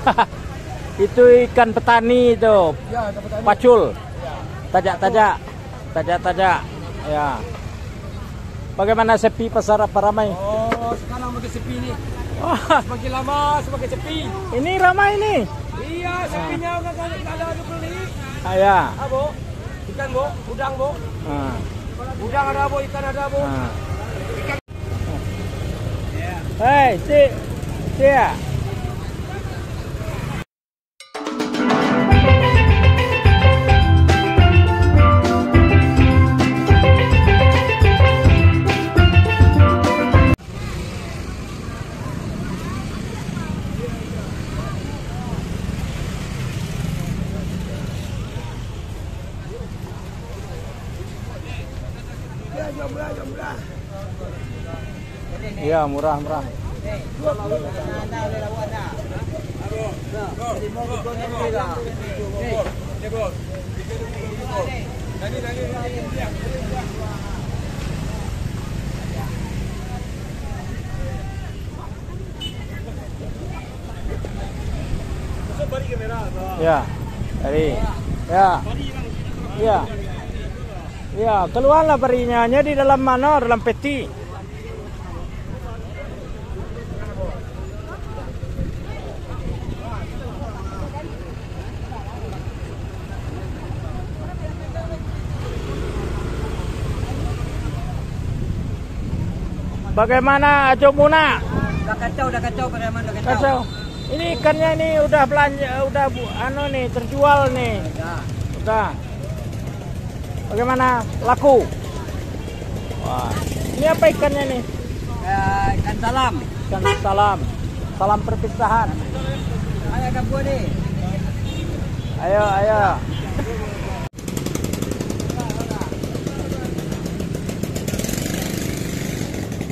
itu ikan petani itu, Ya, ikan petani. pacul, Ya. tajak-tajak, tajak-tajak. Ya. Bagaimana sepi pasar apa ramai? Oh, sekarang makin sepi nih. Wah, Semakin lama semakin sepi. ini ramai nih. Iya, sepinya nggak ada nggak ada yang beli. Ah, ya. Ah, Bu. Ikan, Bu. Udang, Bu. Ah, Udang ada, Bu. Ikan ada, Bu. ah. Hei, si, si Iya, murah, murah. Ya, dari ya, ya, ya keluarlah perinya Nya di dalam mana? Dalam peti. Bagaimana Ajo Muna? Udah kacau, udah kacau, Pareman, udah Kacau. Ini ikannya ini udah belanja, udah bu, anu nih terjual nih. Ya. Udah. Bagaimana laku? Wah, ini apa ikannya nih? Eh, ikan salam. Ikan salam, salam perpisahan. Ayo buah nih. Ayo, ayo.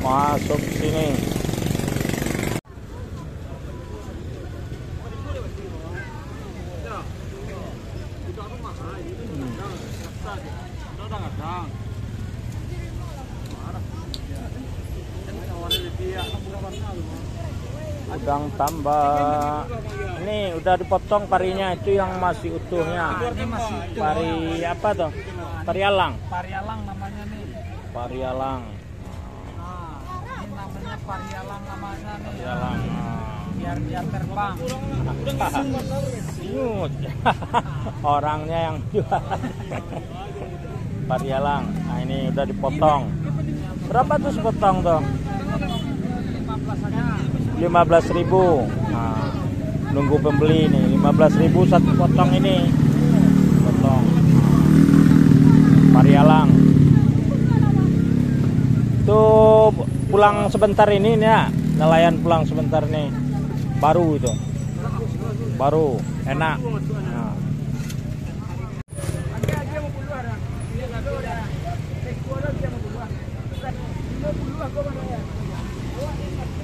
Masuk sini. Udang tambah. Ini udah dipotong parinya itu yang masih utuhnya. Ini masih utuh. Pari apa tuh? Pari alang. Parialang namanya nih. Pari alang. Nah, ini namanya parialang namanya nih. Pari alang. Biar biar terbang. Orangnya yang jual. Pari alang. Nah ini udah dipotong. Berapa tuh sepotong tuh? 15 aja. 15.000 ribu. Nah, nunggu pembeli nih. 15.000 ribu satu potong ini. Potong. Parialang. Tuh pulang sebentar ini nih ya. Nelayan pulang sebentar nih. Baru itu. Baru. Enak. Nah.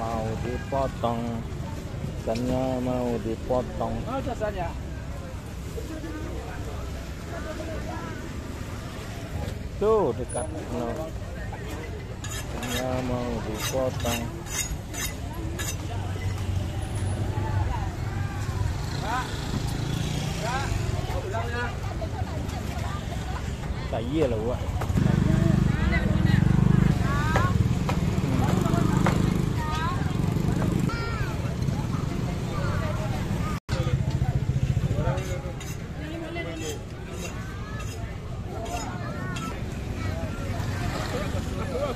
mau dipotong ikannya mau dipotong tuh dekat no. ikannya mau dipotong Kaya. Lah wak.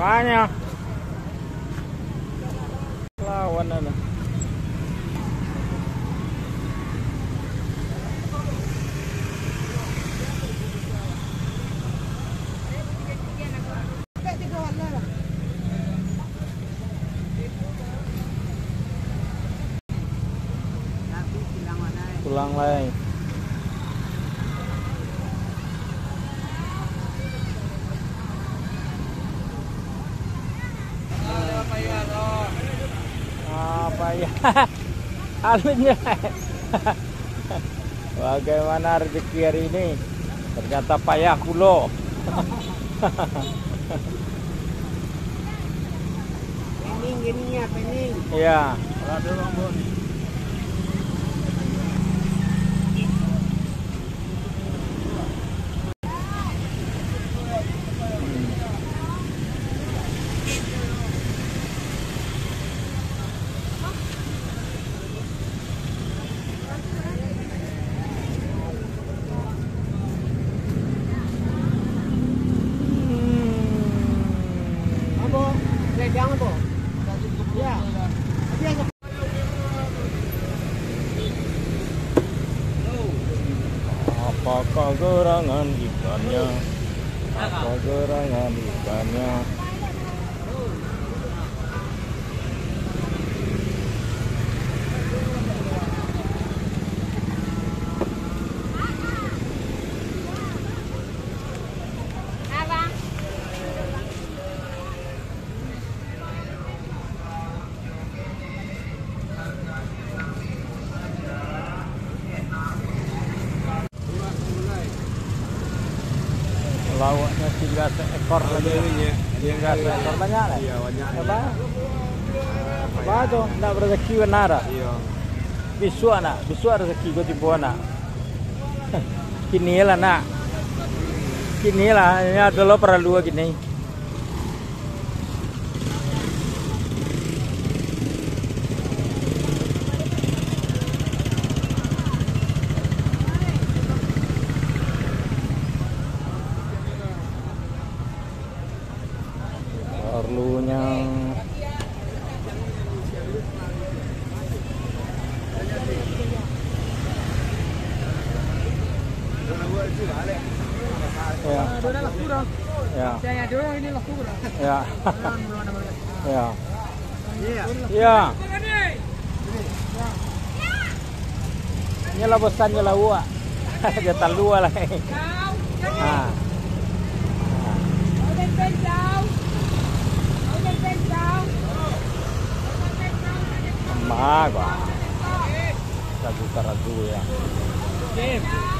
Makanya. Lawan ano. Pulang lagi. apa ya halunya bagaimana rezeki hari ini ternyata payah pulo Pening gini ya, pening. ya Apa? Ya. Biasa. apakah gerangan ikannya apa gerangan ikannya lawaknya tinggal seekor lagi. tinggal seekor banyak lah Iya banyak. apa? apa tuh nak rezeki benar Iya. bisu anak bisu rezeki kau tipu anak. Kini lah nak. Kini lah ini adalah perlu gini ya. Dona lah kurang. ya. Saya dorong ini lah kurang. ya. Ya. Iya. ya. Ini lah bosannya lah uak jatah dua lah. Ah Ragu ragu ya. Hmm.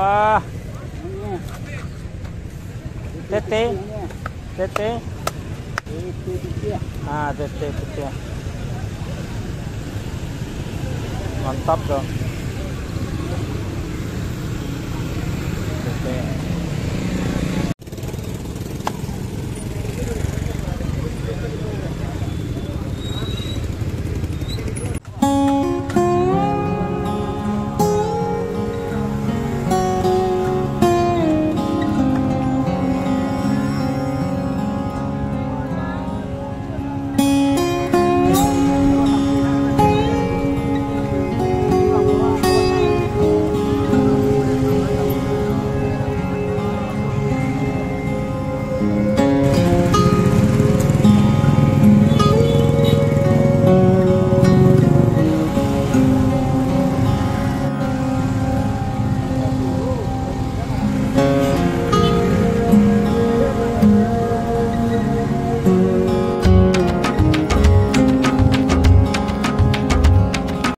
Wah. Tete. Tete. Ah, tete putih. Mantap dong. Tete.